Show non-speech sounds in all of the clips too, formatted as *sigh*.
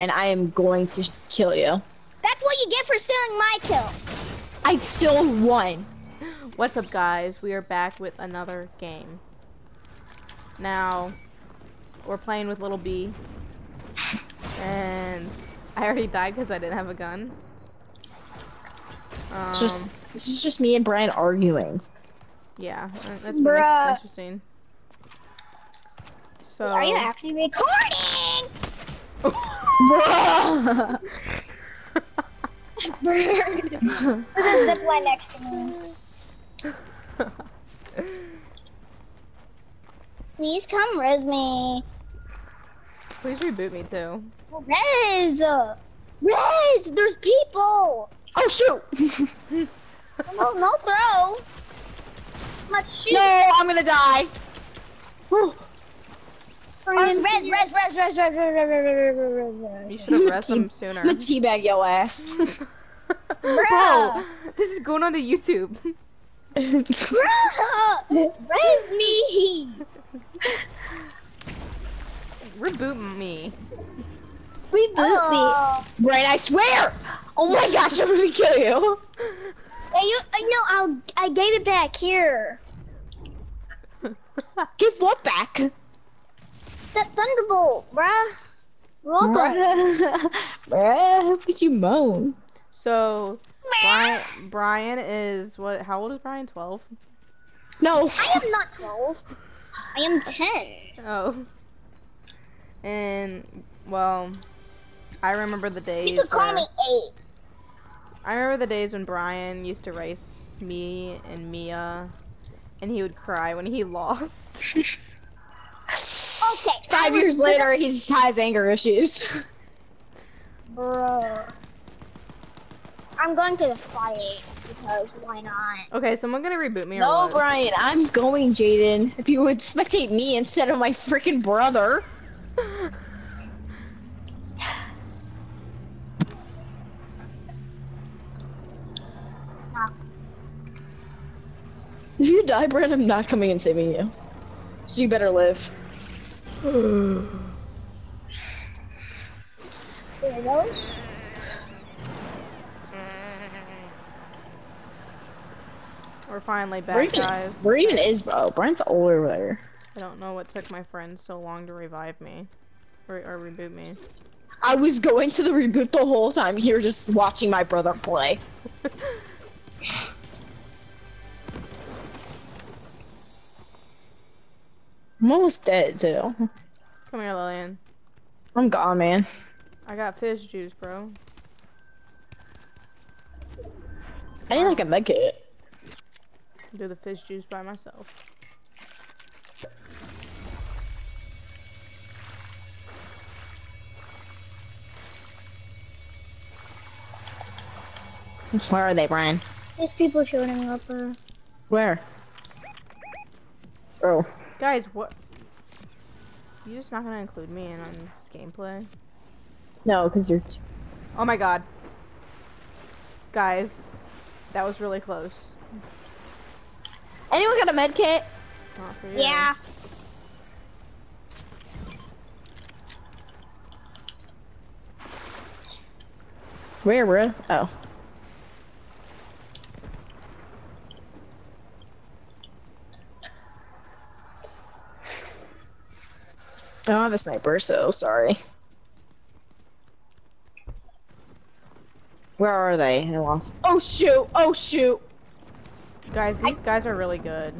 and I am going to kill you. That's what you get for stealing my kill. I still won. What's up, guys? We are back with another game. Now, we're playing with Little B. And I already died because I didn't have a gun. Um, just this is just me and Brian arguing. yeah, uh, that's what Bruh. it interesting. So, Are you actually recording? *laughs* Bruh. There's a zip line next to me. Please come res me. Please reboot me too. Res! Res! There's people! oh shoot! *laughs* No, no throw. Let's shoot. no, I'm gonna die. *gasps* *laughs* Res, You should have res him sooner. I'm teabag yo ass. Bro, this is going on to YouTube. Bro, me. Reboot me. Reboot me. Right, I swear. Oh my gosh, I'm gonna kill you. Hey, you, no, I'll, I gave it back here. Give what back? That thunderbolt, bruh. Welcome. Bruh, *laughs* Bruh, look at you moan. So, Brian, Brian is what? How old is Brian? Twelve. No. I am not 12. I am 10. Oh. And well, I remember the days. You could call where- me 8. I remember the days when Brian used to race me and Mia, and he would cry when he *laughs* lost. *laughs* Okay. Five years was- *laughs* later, he has anger issues. Bro. I'm going to the fight because why not? Okay, someone gonna reboot me or No, what? Brian, I'm going, Jaden. If you would spectate me instead of my freaking brother. *sighs* If you die, Brian, I'm not coming and saving you. So you better live. There it goes. We're finally Where back, even, guys. where even is bro? Brian's all over there. I don't know what took my friend so long to revive me, or, or reboot me. I was going to the reboot the whole time. You're just watching my brother play. *laughs* I'm almost dead too. Come here, Lillian. I'm gone, man. I got fish juice, bro. I need like a med kit. Do the fish juice by myself. Where are they, Brian? There's people showing up. Uh, Where? Oh. Guys, what? You just not gonna include me in on this gameplay? No, because you're. Oh my god. Guys, that was really close. Anyone got a med kit? Not for you. yeah. Where, bro? Oh. I don't have a sniper, so sorry. Where are they? I lost. Oh shoot! Oh shoot! Guys, these guys are really good.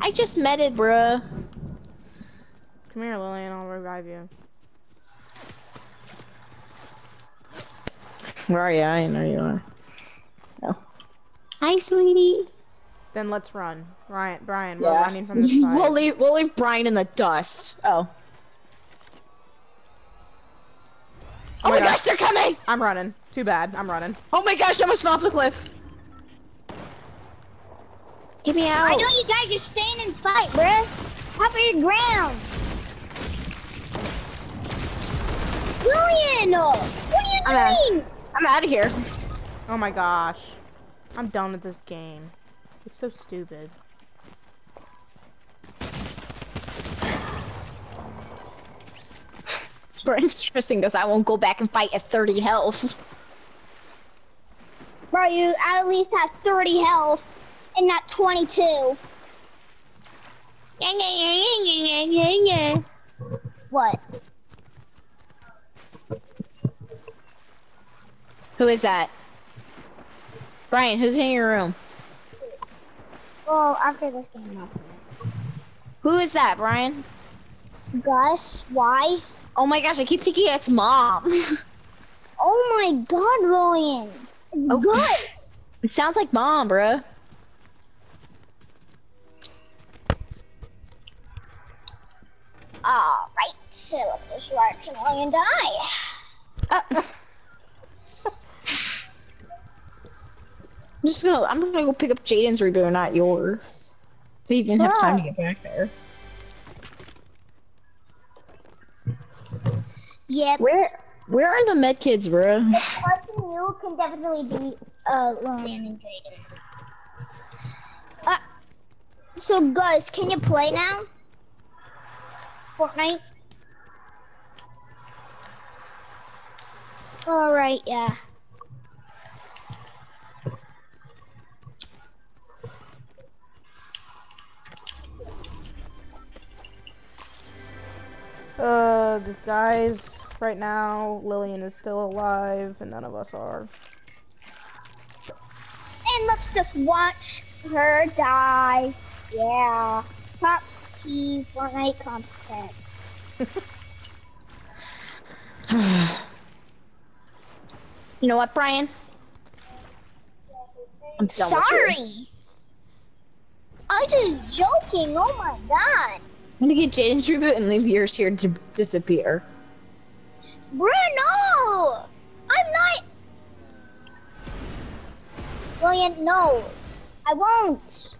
I just met it, bruh. Come here, Lillian, I'll revive you. Where are you? I know you are. Oh. Hi, sweetie. Then let's run. Ryan, Brian, we're Yeah. running from the *laughs* side. we'll leave. We'll leave Brian in the dust. Oh. Oh, my my gosh. gosh, they're coming! I'm running. Too bad. I'm running. Oh my gosh, I almost fell off the cliff. Get me out. I know you guys are staying and fight, bruh. Cover your ground. Lillian! What are you I'm out. doing? I'm out of here. Oh my gosh. I'm done with this game. It's so stupid. Brian's *laughs* stressing because I won't go back and fight at 30 health. Bro, you at least have 30 health and not 22. Yeah yeah yeah yeah yeah yeah. What? Who is that? Brian, who's in your room? Well, after this game. Who is that, Brian? Gus, why? Oh my gosh, I keep thinking it's mom. *laughs* Oh my god, Ryan. It's Oh. Gus. *laughs* it sounds like mom, bruh. Alright, so let's just watch Ryan die. Uh, I'm just gonna, I'm gonna go pick up Jaden's reboot, not yours. They even have time to get back there. Yep. Where, where are the med kits, bruh? Carson, you can definitely beat uh, Lillian and Jaden. Uh, so, guys, can you play now? Fortnite? Alright, yeah. Uh, the guys, right now Lillian is still alive, and none of us are. And let's just watch her die. Yeah. Top key Fortnite content. *sighs* You know what, Brian? I'm done with you. Sorry. I was just joking. Oh my god. I'm gonna get Jaden's reboot and leave yours here to disappear. Bruno! I'm not. William, no. I won't.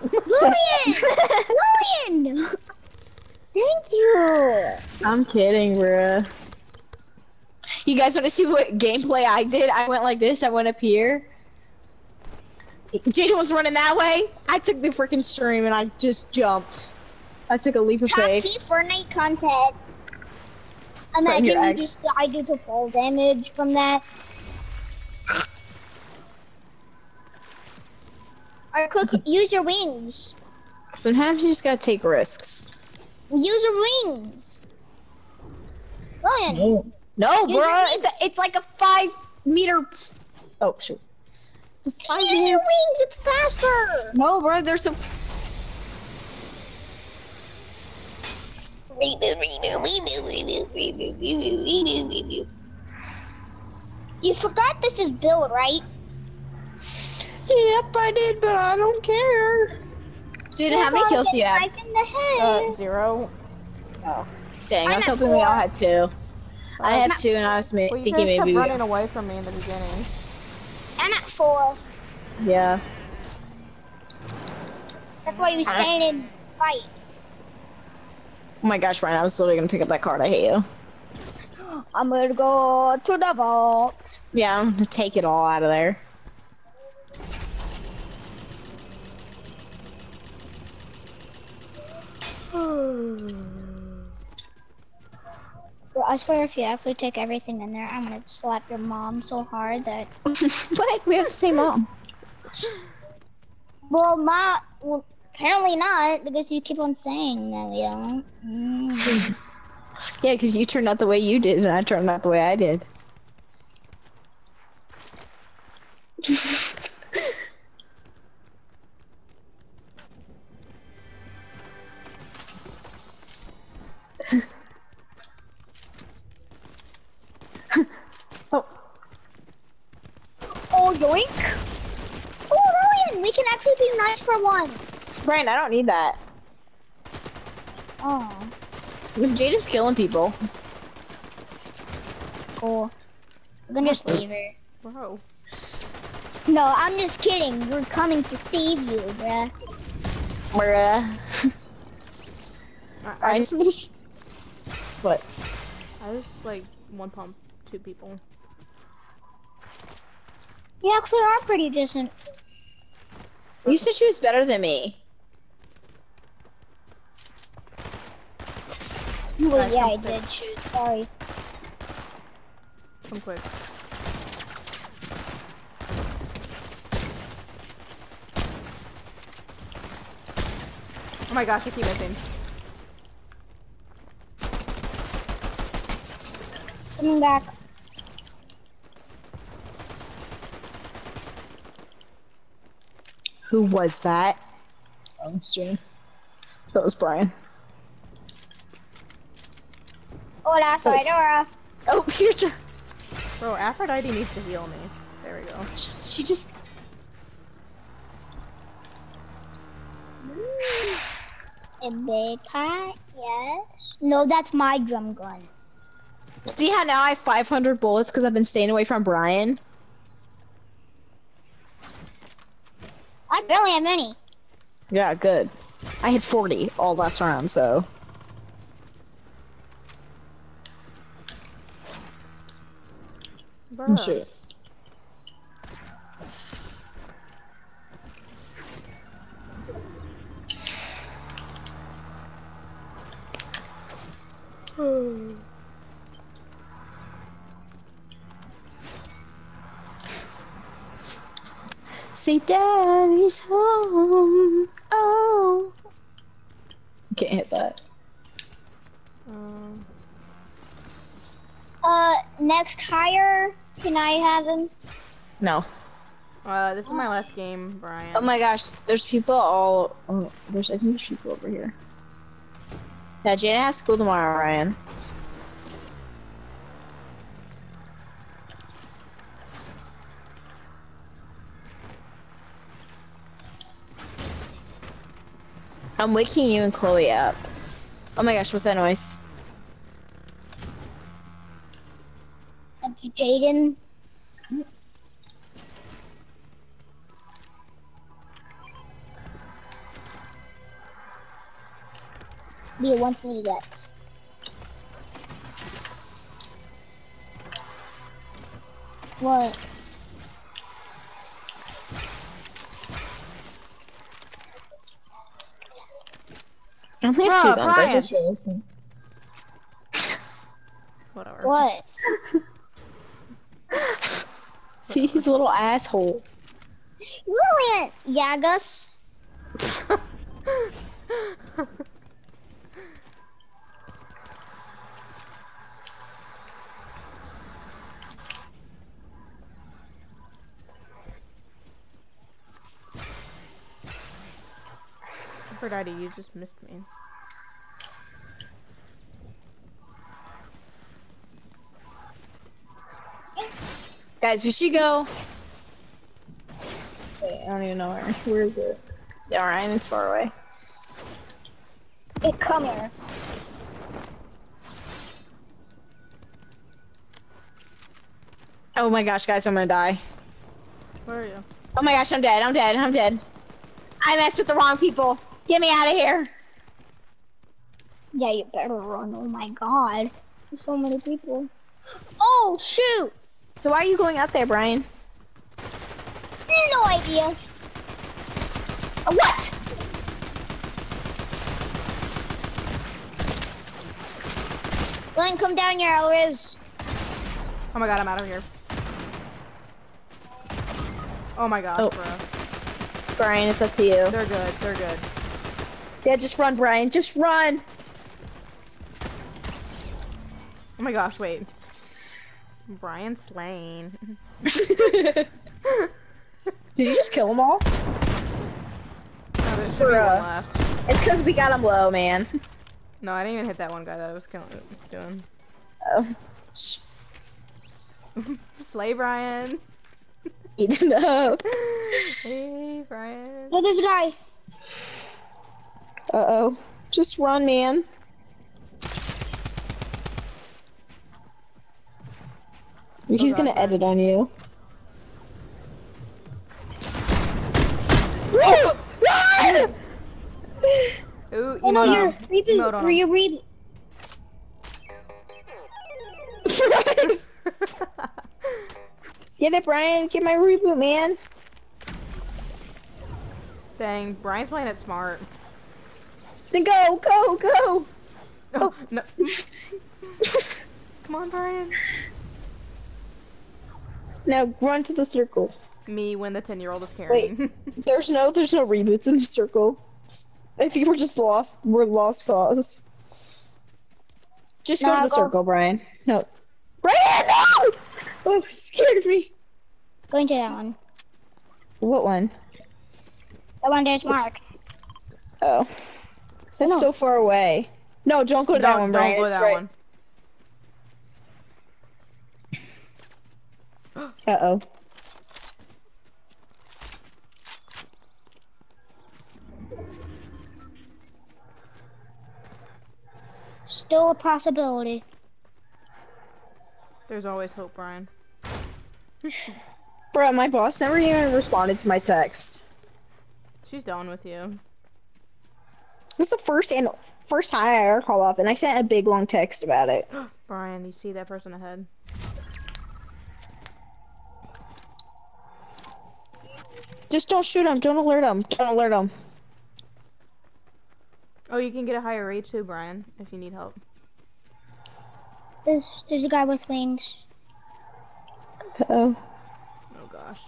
Lillian! Lillian! *laughs* Thank you. I'm kidding, bruh. You guys want to see what gameplay I did? I went like this. I went up here. Jaden was running that way. I took the freaking stream and I just jumped. I took a leap of Top key faith. Fortnite content. Right Imagine you Axe. just die due to fall damage from that. Or cook, *laughs* use your wings. Sometimes you just gotta take risks. Use your wings. Lillian, No, no, Use bro. It's a, it's like a five meter. Oh shoot. It's a five use your wings. It's faster. No, bro. There's some. You forgot this is build, right? Yep, I did, but I don't care. Jaden, how many You're kills gonna do you have? In the head. Uh, zero. Dang, I I'm was at hoping we all had two. I have two, and I was ma- Well, you thinking guys kept maybe. we- running away from me in the beginning. I'm at four. Yeah. That's why you stand and fight. Oh my gosh, Brian, I was literally gonna pick up that card. I hate you. I'm gonna go to the vault. Yeah, I'm gonna take it all out of there. Bro, I swear if you actually take everything in there, I'm gonna slap your mom so hard that. *laughs* but we have the same mom. Well, not. Well, apparently not, because you keep on saying that we don't. Mm. *laughs* Yeah, because you turned out the way you did, and I turned out the way I did. *laughs* oh, Oh, yoink! Oh, Lillian, we can actually be nice for once. Brian, I don't need that. Oh, Jaden's killing people. cool. We can just leave her. Bro. No, I'm just kidding. We're coming to save you, bruh. Bruh. I, I, Brian, somebody. What? I just like one pump two people. You actually are pretty decent. You said she was better than me. Wait, yeah, I did shoot. Sorry. Come quick. Oh my gosh, I keep missing. Coming back. Who was that? Oh, it's Jane. That was Brian. Hola, oh. soy Dora. Oh, *laughs* here's a, Bro, Aphrodite needs to heal me. There we go. she just. A big cat, yes. No, that's my drum gun. See how now I have 500 bullets because I've been staying away from Brian? I barely have any. Yeah, good. I had 40 all last round, so. Bruh. Shoot. *sighs* Say daddy's home. Oh. Can't hit that. Um, Uh, next hire, can I have him? No. uh, this is my last game, Brian. Oh my gosh, there's people all. Oh, there's. I think there's people over here. Yeah, Jana has school tomorrow, Ryan. I'm waking you and Chloe up. Oh my gosh, what's that noise? Jaden. He wants me to get. What? I only have Bro, two guns. I Brian. just realized. some- Whatever. What? See, *laughs* he's a little asshole. Lillian! Yeah, Gus? Aphrodite, you just missed me. Guys, we should go. Wait, I don't even know where. Where is it? Alright, it's far away. Hey, come here. Oh my gosh, guys, I'm gonna die. Where are you? Oh my gosh, I'm dead. I'm dead. I'm dead. I messed with the wrong people. Get me out of here. Yeah, you better run. Oh my god. There's so many people. Oh, shoot! So why are you going out there, Brian? No idea. What? Glenn, come down here, Elriz. Oh my god, I'm out of here. Oh my god, Oh. bro. Brian, it's up to you. They're good, they're good. Yeah, just run, Brian. Just run. Oh my gosh, wait. Brian Slain. Did you just kill them all? Oh, there should Bruh. left. It's because we got them low, man. No, I didn't even hit that one guy that I was killing, doing. Oh. Shh. *laughs* Slay Brian. *laughs* Eat them up. hey, Brian. Look, this guy. Uh oh. Just run, man. He's God, gonna Brian. edit on you. Run! Run! Oh! Ooh, Oh no, emote here. on. Reboot. Emote on Re- him. re- Get it, Brian. Get my reboot, man. Dang, Brian's playing it smart. Then go, go, go. Oh, oh. no. *laughs* Come on, Brian. Now run to the circle. Me when the 10 year old is carrying. Wait, *laughs* There's no there's no reboots in the circle. I think we're just lost. We're lost cause. Just go to the go- circle, Brian. No. Brian, no! Oh, it scared me. Going to that one. What one? The one that's marked. Oh. That's No. so far away. No, don't go to that don't, one, don't Brian. go It's that right- one. Uh-oh. Still a possibility. There's always hope, Brian. Bro, my boss never even responded to my text. She's done with you. It was the first and first time I ever called off, and I sent a big long text about it. *gasps* Brian, you see that person ahead? Just don't shoot him. Don't alert him. Don't alert him. Oh, you can get a higher rate too, Brian, if you need help. There's there's a guy with wings. Uh-oh. Oh gosh.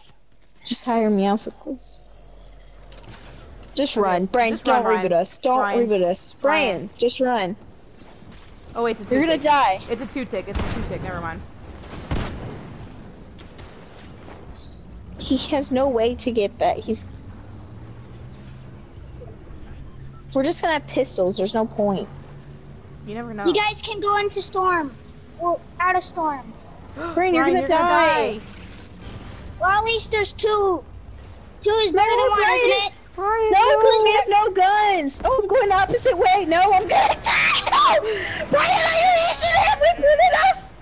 Just hire Meowscles. Just Okay, run. Brian, just don't Brian. reboot us. Don't Brian. reboot us. Brian, Brian. just run. Oh wait, it's a two You're gonna die. It's a two tick. It's a two tick. Never mind. He has no way to get back. He's. We're just gonna have pistols. There's no point. You never know. You guys can go into storm. Well, out of storm. *gasps* Brian, you're gonna die. Well, at least there's two. Two is No, better than one, Brian. isn't it? Brian, No, because we have no guns. Oh, I'm going the opposite way. No, I'm gonna *laughs* die. No, Brian, I you should have recruited us.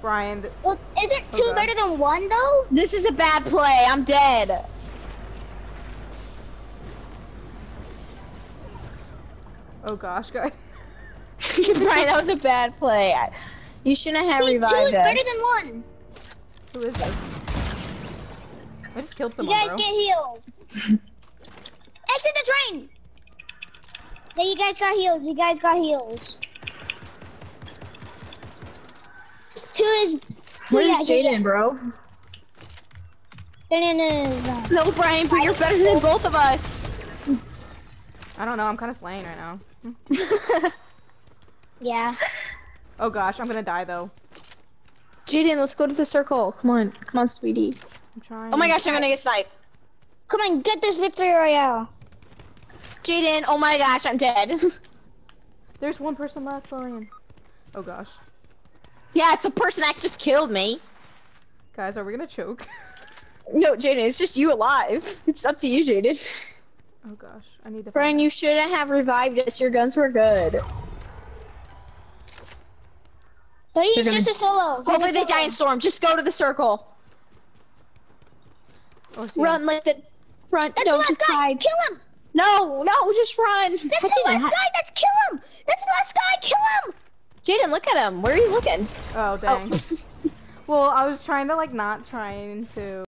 Brian, Well, isn't two Okay. better than one though? This is a bad play. I'm dead. oh gosh, guys. *laughs* Brian, that was a bad play. I- You shouldn't have See, two revived is better than one. Who is this? I just killed someone, You guys bro. get healed. *laughs* Exit the train. Yeah, you guys got heals. You guys got heals. Two is. Two, Where's yeah, yeah, Jaden, bro? Jaden is. Um, No, Brian, but you're better than both of us. I don't know. I'm kind of slaying right now. *laughs* yeah. Oh gosh, I'm gonna die though. Jaden, let's go to the circle. Come on, come on, sweetie. I'm trying. Oh my gosh, I'm gonna get sniped. Come on, get this victory royale. Jaden, oh my gosh, I'm dead. *laughs* There's one person left, Lillian. Oh gosh, yeah, it's a person that just killed me. guys, are we gonna choke? *laughs* No, Jaden, it's just you alive. *laughs* It's up to you, Jaden. Oh gosh, I need to. Brian, you shouldn't have revived us. Your guns were good. But he's gonna- just a solo. He's Hopefully a they die in storm. Just go to the circle. Oh, Run like the run. That's no, the last just guy. hide. Kill him. No, no, just run. That's Jaden, the last hi- guy. That's kill him. That's the last guy. Kill him. Jaden, look at him. Where are you looking? Oh, oh. dang. *laughs* Well, I was trying to like not trying to